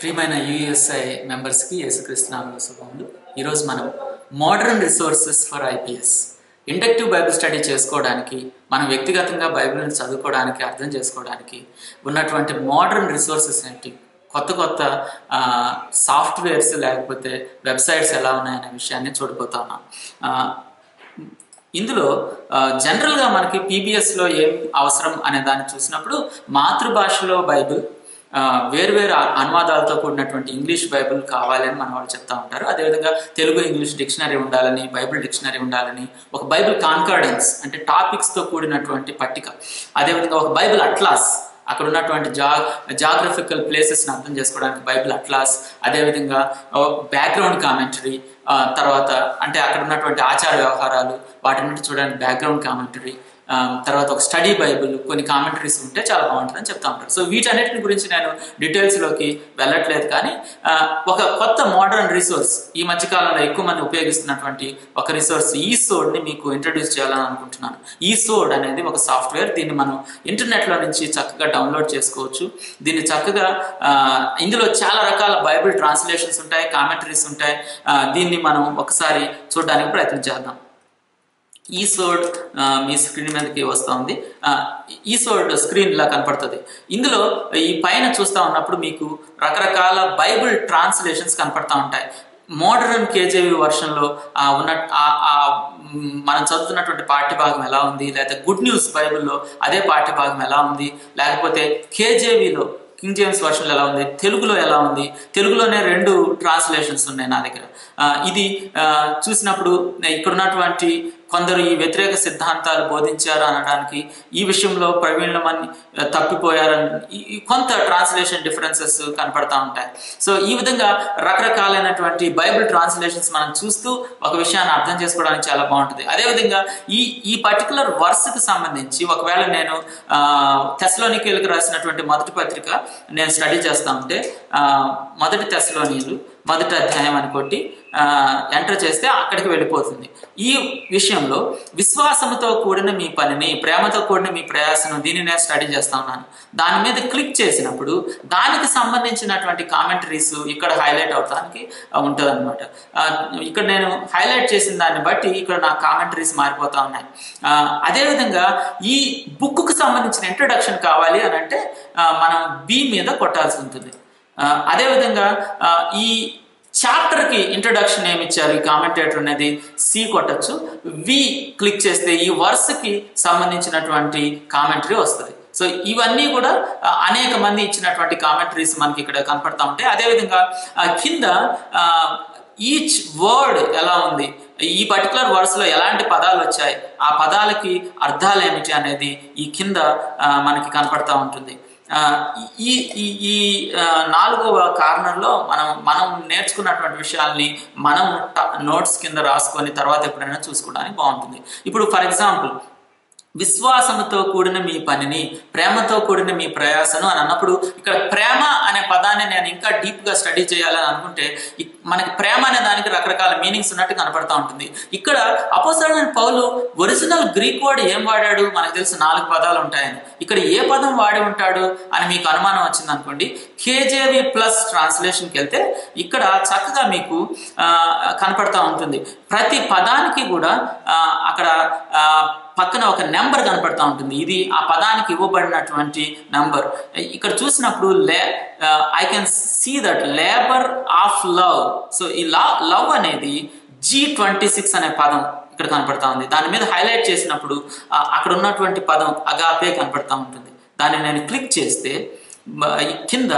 ప్రియమైన యుఎస్ఐ మెంబర్స్కి యేసుక్రీస్తు శుభములు. ఈరోజు మనం modern resources for IPS. Inductive Bible study చేసుకోవడానికి మనం వ్యక్తిగతంగా బైబిల్ని చదువుకోవడానికి అర్థం చేసుకోవడానికి ఉన్నటువంటి మోడర్న్ రిసోర్సెస్ ఏంటి? కొత్త కొత్త సాఫ్ట్వేర్స్ లేకపోతే వెబ్సైట్స్ ఎలా ఉన్నాయనే విషయాన్ని చూడబోతా ఉన్నాం. ఇందులో జనరల్గా మనకి పీబీఎస్లో ఏం అవసరం అనే దాన్ని చూసినప్పుడు మాతృభాషలో బైబిల్ వేరువేరు వేర్వేరు అనువాదాలతో కూడినటువంటి ఇంగ్లీష్ బైబిల్ కావాలని మన వాళ్ళు చెప్తా ఉంటారు. అదేవిధంగా తెలుగు ఇంగ్లీష్ డిక్షనరీ ఉండాలని బైబిల్ డిక్షనరీ ఉండాలని ఒక బైబిల్ కాన్కార్డెన్స్ అంటే టాపిక్స్తో కూడినటువంటి పట్టిక. అదేవిధంగా ఒక బైబిల్ అట్లాస్ అక్కడ ఉన్నటువంటి జా జాగ్రఫికల్ ప్లేసెస్ని అర్థం చేసుకోవడానికి బైబిల్ అట్లాస్ అదేవిధంగా బ్యాక్గ్రౌండ్ కామెంటరీ తర్వాత అంటే అక్కడ ఉన్నటువంటి ఆచార వ్యవహారాలు వాటి నుండి చూడడానికి బ్యాక్గ్రౌండ్ కామెంటరీ తర్వాత ఒక స్టడీ బైబిల్ కొన్ని కామెంటరీస్ ఉంటే చాలా బాగుంటుందని చెప్తా ఉంటారు. సో వీటన్నిటిని గురించి నేను డీటెయిల్స్లోకి వెళ్ళట్లేదు కానీ ఒక కొత్త మోడర్న్ రిసోర్స్ ఈ మధ్యకాలంలో ఎక్కువ మంది ఉపయోగిస్తున్నటువంటి ఒక రిసోర్స్ ఈ సోడ్ని మీకు ఇంట్రడ్యూస్ చేయాలని అనుకుంటున్నాను. ఈ సోడ్ అనేది ఒక సాఫ్ట్వేర్ దీన్ని మనం ఇంటర్నెట్లో నుంచి చక్కగా డౌన్లోడ్ చేసుకోవచ్చు. దీన్ని చక్కగా ఇందులో చాలా రకాల బైబిల్ ట్రాన్స్లేషన్స్ ఉంటాయి కామెంటరీస్ ఉంటాయి. దీన్ని మనం ఒకసారి చూడడానికి ప్రయత్నం చేద్దాం. ఈ సోడ్ మీ స్క్రీన్ మీదకి వస్తూ ఉంది. ఈ సోడ్ స్క్రీన్ ఇలా కనపడుతుంది. ఇందులో ఈ పైన చూస్తూ ఉన్నప్పుడు మీకు రకరకాల బైబిల్ ట్రాన్స్లేషన్స్ కనపడతా ఉంటాయి. మోడర్న్ కేజేవి వర్షన్లో ఉన్న మనం చదువుతున్నటువంటి పాఠ్యభాగం ఎలా ఉంది? లేకపోతే గుడ్ న్యూస్ బైబిల్లో అదే పాఠ్యభాగం ఎలా ఉంది? లేకపోతే కేజేవిలో కింగ్ జేమ్స్ వర్షన్లో ఎలా ఉంది? తెలుగులో ఎలా ఉంది? తెలుగులోనే రెండు ట్రాన్స్లేషన్స్ ఉన్నాయి నా దగ్గర. ఇది చూసినప్పుడు ఇక్కడ ఉన్నటువంటి కొందరు ఈ వ్యతిరేక సిద్ధాంతాలు బోధించారు అనడానికి ఈ విషయంలో ప్రవీణమని తప్పిపోయారని కొంత ట్రాన్స్లేషన్ డిఫరెన్సెస్ కనపడతా ఉంటాయి. సో ఈ విధంగా రకరకాలైనటువంటి బైబిల్ ట్రాన్స్లేషన్స్ మనం చూస్తూ ఒక విషయాన్ని అర్థం చేసుకోవడానికి చాలా బాగుంటుంది. అదేవిధంగా ఈ ఈ పర్టికులర్ వర్స్కి సంబంధించి ఒకవేళ నేను తెస్లోనికీలకు రాసినటువంటి మొదటి పత్రిక నేను స్టడీ చేస్తా ఉంటే మొదటి తెస్లోనీలు మొదటి అధ్యాయం అనుకోటి ఎంటర్ చేస్తే అక్కడికి వెళ్ళిపోతుంది. ఈ విషయంలో విశ్వాసంతో కూడిన మీ పనిని ప్రేమతో కూడిన మీ ప్రయాసను దీన్ని నేను స్టడీ చేస్తా ఉన్నాను. దాని మీద క్లిక్ చేసినప్పుడు దానికి సంబంధించినటువంటి కామెంటరీస్ ఇక్కడ హైలైట్ అవడానికి ఉంటుంది అనమాట ఇక్కడ నేను హైలైట్ చేసిన దాన్ని బట్టి ఇక్కడ నా కామెంటరీస్ మారిపోతా ఉన్నాయి. అదేవిధంగా ఈ బుక్కు సంబంధించిన ఇంట్రడక్షన్ కావాలి అని అంటే మనం బి మీద కొట్టాల్సి ఉంటుంది. అదేవిధంగా ఈ చాప్టర్కి ఇంట్రడక్షన్ ఏమి ఇచ్చారు? ఈ కామెంటేటర్ అనేది సి కొట్టచ్చు. వి క్లిక్ చేస్తే ఈ వర్స్కి సంబంధించినటువంటి కామెంటరీ వస్తుంది. సో ఇవన్నీ కూడా అనేక మంది ఇచ్చినటువంటి కామెంటరీస్ మనకి ఇక్కడ కనపడతా ఉంటాయి. అదేవిధంగా కింద ఈచ్ వర్డ్ ఎలా ఉంది? ఈ పర్టికులర్ వర్డ్స్లో ఎలాంటి పదాలు వచ్చాయి? ఆ పదాలకి అర్థాలు ఏమిటి అనేది ఈ కింద మనకి కనపడతా ఉంటుంది. ఈ ఈ ఈ నాలుగవ కారణంలో మనం మనం నేర్చుకున్నటువంటి విషయాల్ని మనం నోట్స్ కింద రాసుకొని తర్వాత ఎప్పుడైనా చూసుకోవడానికి బాగుంటుంది. ఇప్పుడు ఫర్ ఎగ్జాంపుల్ విశ్వాసముతో కూడిన మీ పనిని ప్రేమతో కూడిన మీ ప్రయాసను అని అన్నప్పుడు ఇక్కడ ప్రేమ అనే పదాన్ని నేను ఇంకా డీప్గా స్టడీ చేయాలని అనుకుంటే మనకి ప్రేమ అనే దానికి రకరకాల మీనింగ్స్ ఉన్నట్టు కనపడతా ఉంటుంది. ఇక్కడ అపోసరైన పౌలు ఒరిజినల్ గ్రీక్ వర్డ్ ఏం వాడాడు? మనకు తెలిసి నాలుగు పదాలు ఉంటాయని. ఇక్కడ ఏ పదం వాడి ఉంటాడు అని మీకు అనుమానం వచ్చింది అనుకోండి. కేజేవి ప్లస్ ట్రాన్స్లేషన్కి వెళ్తే ఇక్కడ చక్కగా మీకు కనపడతా ఉంటుంది. ప్రతి పదానికి కూడా అక్కడ పక్కన ఒక నెంబర్ కనపడతా ఉంటుంది. ఇది ఆ పదానికి ఇవ్వబడినటువంటి నెంబర్. ఇక్కడ చూసినప్పుడు లే I can see that labour of love so ఈ లవ్ లవ్ అనేది జీ ట్వంటీ సిక్స్ అనే పదం ఇక్కడ కనపడతా ఉంది. దాని మీద హైలైట్ చేసినప్పుడు అక్కడ ఉన్నటువంటి పదం అగాపే కనపడతా ఉంటుంది. దాన్ని నేను క్లిక్ చేస్తే కింద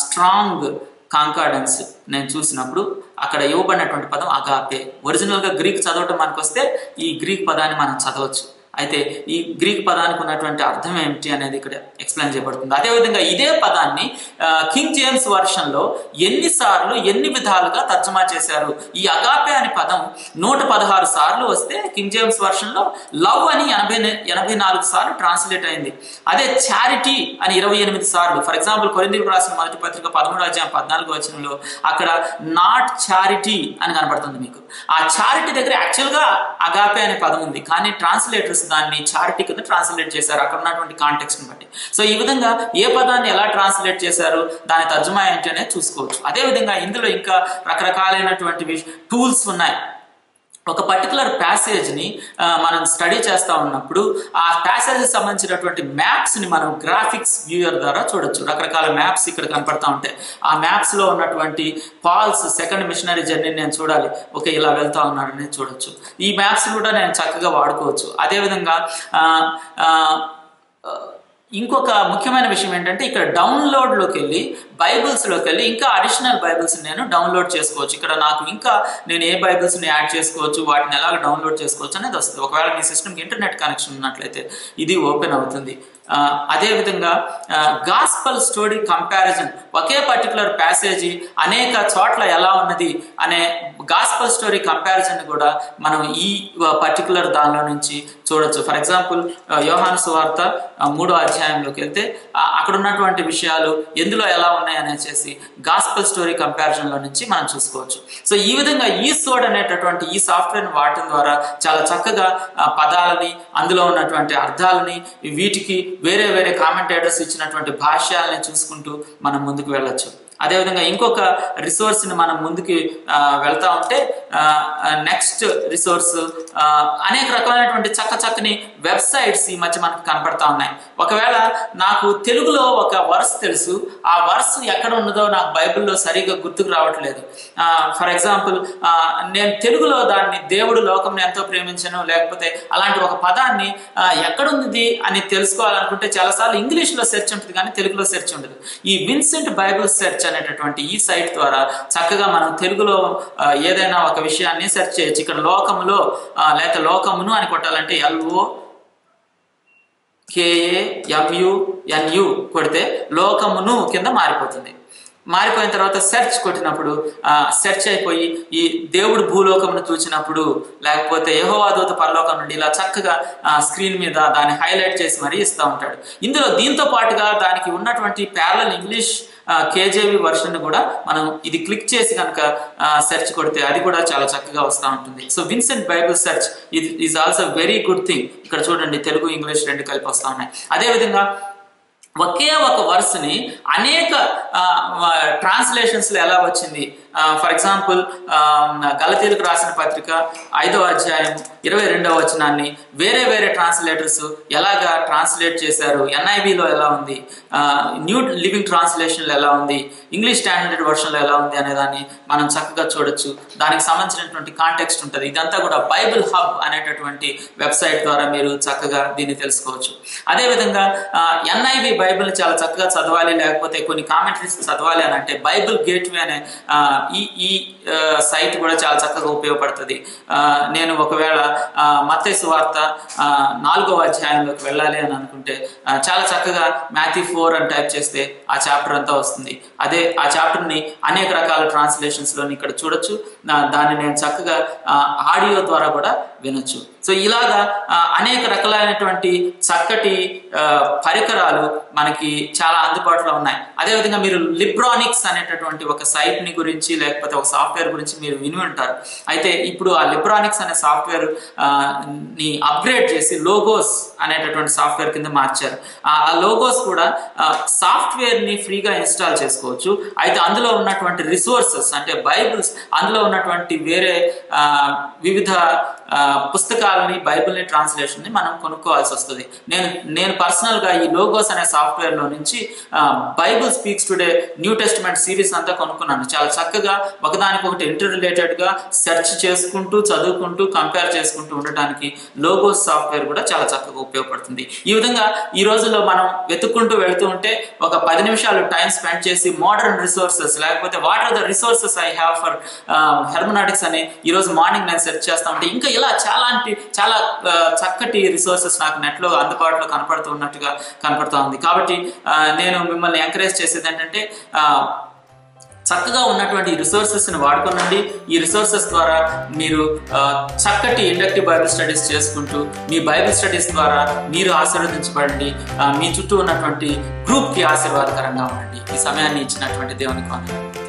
స్ట్రాంగ్ కాంకార్డెన్స్ నేను చూసినప్పుడు అక్కడ ఇవ్వబడినటువంటి పదం అగాపే ఒరిజినల్గా గ్రీక్ చదవటం మనకు వస్తే ఈ గ్రీక్ పదాన్ని మనం చదవచ్చు. అయితే ఈ గ్రీక్ పదానికి ఉన్నటువంటి అర్థం ఏమిటి అనేది ఇక్కడ ఎక్స్ప్లెయిన్ చేయబడుతుంది. అదేవిధంగా ఇదే పదాన్ని కింగ్ జేమ్స్ వర్షన్లో ఎన్నిసార్లు ఎన్ని విధాలుగా తర్జమా చేశారు? ఈ అగాపే అనే పదం నూట పదహారు సార్లు వస్తే కింగ్ జేమ్స్ వర్షన్లో లవ్ అని ఎనభై ఎనభై నాలుగు సార్లు ట్రాన్స్లేట్ అయింది. అదే చారిటీ అని ఇరవై ఎనిమిది సార్లు. ఫర్ ఎగ్జాంపుల్ కొరిందికి రాసిన మొదటి పత్రిక పదమూడు అధ్యాయం పద్నాలుగు వచనంలో అక్కడ నాట్ చారిటీ అని కనబడుతుంది మీకు. ఆ చారిటీ దగ్గర యాక్చువల్గా అగాపే అనే పదం ఉంది. కానీ ట్రాన్స్లేటర్స్ దాన్ని చారిటీ కింద ట్రాన్స్లేట్ చేశారు. అక్కడ ఉన్నటువంటి కాంటెక్స్ట్ని బట్టి. సో ఈ విధంగా ఏ పదాన్ని ఎలా ట్రాన్స్లేట్ చేశారు దాని తర్జుమా ఏంటి అనేది చూసుకోవచ్చు. అదేవిధంగా ఇందులో ఇంకా రకరకాలైనటువంటి టూల్స్ ఉన్నాయి. ఒక పర్టికులర్ ప్యాసేజ్ని మనం స్టడీ చేస్తూ ఉన్నప్పుడు ఆ ప్యాసేజ్ సంబంధించినటువంటి మ్యాప్స్ని మనం గ్రాఫిక్స్ వ్యూయర్ ద్వారా చూడొచ్చు. రకరకాల మ్యాప్స్ ఇక్కడ కనపడతా ఉంటాయి. ఆ మ్యాప్స్లో ఉన్నటువంటి పాల్స్ సెకండ్ మిషనరీ జర్నీ నేను చూడాలి. ఓకే ఇలా వెళ్తా ఉన్నాడని చూడొచ్చు. ఈ మ్యాప్స్ కూడా నేను చక్కగా వాడుకోవచ్చు. అదేవిధంగా ఆ, ఇంకొక ముఖ్యమైన విషయం ఏంటంటే ఇక్కడ డౌన్లోడ్లోకి వెళ్ళి బైబిల్స్లోకి వెళ్ళి ఇంకా అడిషనల్ బైబిల్స్ నేను డౌన్లోడ్ చేసుకోవచ్చు. ఇక్కడ నాకు ఇంకా నేను ఏ బైబిల్స్ని యాడ్ చేసుకోవచ్చు వాటిని ఎలాగ డౌన్లోడ్ చేసుకోవచ్చు అనేది వస్తుంది. ఒకవేళ మీ సిస్టమ్కి ఇంటర్నెట్ కనెక్షన్ ఉన్నట్లయితే ఇది ఓపెన్ అవుతుంది. అదేవిధంగా గాస్పల్ స్టోరీ కంపారిజన్ ఒకే పర్టికులర్ ప్యాసేజీ అనేక చోట్ల ఎలా ఉన్నది అనే గాస్పల్ స్టోరీ కంపారిజన్ కూడా మనం ఈ పర్టికులర్ దానిలో నుంచి చూడొచ్చు. ఫర్ ఎగ్జాంపుల్ యోహాను సువార్త మూడో అధ్యాయంలోకి వెళ్తే అక్కడ ఉన్నటువంటి విషయాలు ఎందులో ఎలా ఉన్నాయనేసి గాస్పల్ స్టోరీ కంపారిజన్లో నుంచి మనం చూసుకోవచ్చు. సో ఈ విధంగా ఈ సోడ్ అనేటటువంటి ఈ సాఫ్ట్వేర్ని వాడటం ద్వారా చాలా చక్కగా పదాలని అందులో ఉన్నటువంటి అర్థాలని వీటికి వేరే వేరే కామెంటేటర్స్ ఇచ్చినటువంటి భాష్యాలని చూసుకుంటూ మనం ముందుకు వెళ్ళొచ్చు. అదేవిధంగా ఇంకొక రిసోర్స్ని మనం ముందుకి వెళ్తా ఉంటే నెక్స్ట్ రిసోర్స్ అనేక రకమైనటువంటి చక్క చక్కని వెబ్సైట్స్ ఈ మధ్య మనకు కనపడతా ఉన్నాయి. ఒకవేళ నాకు తెలుగులో ఒక వర్స్ తెలుసు ఆ వర్స్ ఎక్కడ ఉన్నదో నాకు బైబిల్లో సరిగ్గా గుర్తుకు రావట్లేదు. ఫర్ ఎగ్జాంపుల్ నేను తెలుగులో దాన్ని దేవుడు లోకం ఎంతో ప్రేమించను లేకపోతే అలాంటి ఒక పదాన్ని ఎక్కడుంది అని తెలుసుకోవాలనుకుంటే చాలాసార్లు ఇంగ్లీష్లో సెర్చ్ ఉంటుంది కానీ తెలుగులో సెర్చ్ ఉండదు. ఈ విన్సెంట్ బైబిల్ సెర్చ్ అనేటటువంటి ఈ సైట్ ద్వారా చక్కగా మనం తెలుగులో ఏదైనా ఒక విషయాన్ని సెర్చ్ చేయొచ్చు. ఇక్కడ లోకములో లేక లోకమును అని కొట్టాలంటే ఎల్ఓ కేఏ ఎంయు ఎన్యు కొడితే లోకమును కింద మారిపోతుంది. మారిపోయిన తర్వాత సెర్చ్ కొట్టినప్పుడు సెర్చ్ అయిపోయి ఈ దేవుడు భూలోకమును చూచినప్పుడు లేకపోతే యహోవాదూత పరలోకం నుండి ఇలా చక్కగా స్క్రీన్ మీద దాన్ని హైలైట్ చేసి మరీ ఇస్తూ ఉంటాడు. ఇందులో దీంతో పాటుగా దానికి ఉన్నటువంటి ప్యారల్ ఇంగ్లీష్ కేజేవి వర్షన్ కూడా మనం ఇది క్లిక్ చేసి కనుక సెర్చ్ కొడితే అది కూడా చాలా చక్కగా వస్తూ ఉంటుంది. సో విన్సెంట్ బైబుల్ సెర్చ్ ఇది is also very good thing ఇక్కడ చూడండి తెలుగు ఇంగ్లీష్ రెండు కలిపి వస్తూ ఉన్నాయి. అదేవిధంగా ఒకే ఒక వర్స్ని అనేక ట్రాన్స్లేషన్స్లో ఎలా వచ్చింది? ఫర్ ఎగ్జాంపుల్ గలతీలకు రాసిన పత్రిక ఐదో అధ్యాయం ఇరవై రెండవ వచనాన్ని వేరే వేరే ట్రాన్స్లేటర్స్ ఎలాగా ట్రాన్స్లేట్ చేశారు? ఎన్ఐబిలో ఎలా ఉంది? న్యూ లివింగ్ ట్రాన్స్లేషన్లో ఎలా ఉంది? ఇంగ్లీష్ స్టాండర్డ్ వర్షన్లో ఎలా ఉంది అనేదాన్ని మనం చక్కగా చూడొచ్చు. దానికి సంబంధించినటువంటి కాంటెక్స్ట్ ఉంటుంది. ఇదంతా కూడా బైబిల్ హబ్ అనేటటువంటి వెబ్సైట్ ద్వారా మీరు చక్కగా దీన్ని తెలుసుకోవచ్చు. అదేవిధంగా ఎన్ఐవి బైబిల్ చాలా చక్కగా చదవాలి లేకపోతే కొన్ని కామెంటరీస్ చదవాలి అని అంటే బైబిల్ గేట్వే అనే ఈ ఈ సైట్ కూడా చాలా చక్కగా ఉపయోగపడుతుంది. నేను ఒకవేళ మతేసు వార్త నాలుగవ అధ్యాయంలోకి వెళ్ళాలి అని అనుకుంటే చాలా చక్కగా మ్యాథీ ఫోర్ అని టైప్ చేస్తే ఆ చాప్టర్ అంతా వస్తుంది. అదే ఆ చాప్టర్ని అనేక రకాల ట్రాన్స్లేషన్స్లో ఇక్కడ చూడొచ్చు. నా- దాన్ని నేను చక్కగా ఆడియో ద్వారా కూడా వినొచ్చు. సో ఇలాగా అనేక రకాలైనటువంటి చక్కటి పరికరాలు మనకి చాలా అందుబాటులో ఉన్నాయి. అదేవిధంగా మీరు లిబ్రానిక్స్ అనేటటువంటి ఒక సైట్ని గురించి లేకపోతే ఒక సాఫ్ట్వేర్ గురించి మీరు విని ఉంటారు. అయితే ఇప్పుడు ఆ లిబ్రానిక్స్ అనే సాఫ్ట్వేర్ని అప్గ్రేడ్ చేసి లోగోస్ అనేటటువంటి సాఫ్ట్వేర్ కింద మార్చారు. ఆ లోగోస్ కూడా సాఫ్ట్వేర్ని ఫ్రీగా ఇన్స్టాల్ చేసుకోవచ్చు. అయితే అందులో ఉన్నటువంటి రిసోర్సెస్ అంటే బైబిల్స్ అందులో ఉన్నటువంటి వేరే వివిధ పుస్తకాలని బైబిల్ని ట్రాన్స్లేషన్ని మనం కొనుక్కోవాల్సి వస్తుంది. నేను నేను పర్సనల్గా ఈ లోగోస్ అనే సాఫ్ట్వేర్లో నుంచి Bible Speaks Today New Testament series అంతా కొనుక్కున్నాను. చాలా చక్కగా ఒకదానికొకటి ఇంటర్ రిలేటెడ్గా సెర్చ్ చేసుకుంటూ చదువుకుంటూ కంపేర్ చేసుకుంటూ ఉండటానికి లోగోస్ సాఫ్ట్వేర్ కూడా చాలా చక్కగా ఉపయోగపడుతుంది. ఈ విధంగా ఈ రోజుల్లో మనం వెతుక్కుంటూ వెళ్తూ ఉంటే ఒక పది నిమిషాలు టైం స్పెండ్ చేసి మోడర్న్ రిసోర్సెస్ లేకపోతే what are the resources I have for hermeneutics అని ఈరోజు మార్నింగ్ నేను సెర్చ్ చేస్తా ఉంటే ఇంకా ఇలా చాలాంటి చాలా చక్కటి రిసోర్సెస్ నాకు నెట్లో అందుబాటులో కనపడుతున్నట్టుగా కనపడుతూ ఉంది. కాబట్టి నేను మిమ్మల్ని ఎంకరేజ్ చేసేది ఏంటంటే చక్కగా ఉన్నటువంటి రిసోర్సెస్ రిసోర్సెస్ని వాడుకోనండి. ఈ రిసోర్సెస్ ద్వారా మీరు చక్కటి ఇండక్టివ్ బైబిల్ స్టడీస్ చేసుకుంటూ మీ బైబిల్ స్టడీస్ ద్వారా మీరు ఆశీర్వదించబడండి. మీ చుట్టూ ఉన్నటువంటి గ్రూప్కి ఆశీర్వాదకరంగా ఉండండి. ఈ సమయాన్ని ఇచ్చినటువంటి దేవునికి వందనాలు.